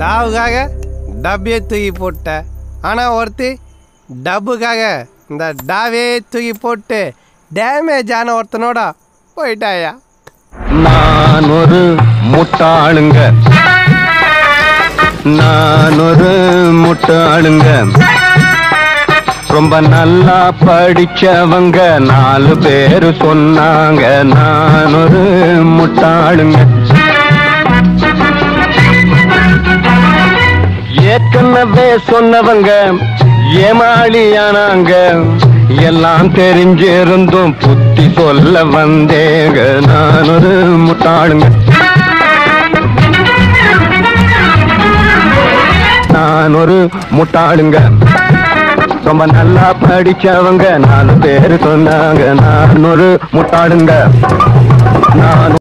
டாவுக்காக டப்பியை தூக்கி போட்ட. ஆனால் ஒருத்தி டப்புக்காக இந்த டாவே தூக்கி போட்டு டேமேஜ் ஆன ஒருத்தனோட போயிட்டாயா? நான் ஒரு முட்டாளுங்க. நான் ஒரு முட்டாளுங்க. ரொம்ப நல்லா படிச்சவங்க நாலு பேரு சொன்னாங்க. நான் ஒரு முட்டாளுங்க. ஏற்கனவே சொன்னவங்க ஏமாளியானாங்க. எல்லாம் தெரிஞ்சிருந்தும் புத்தி சொல்ல வந்தேங்க. நான் ஒரு முட்டாளுங்க. நான் ஒரு முட்டாளுங்க. ரொம்ப நல்லா படிச்சவங்க நாலு பேர் சொன்னாங்க. நான் ஒரு முட்டாளுங்க. நான்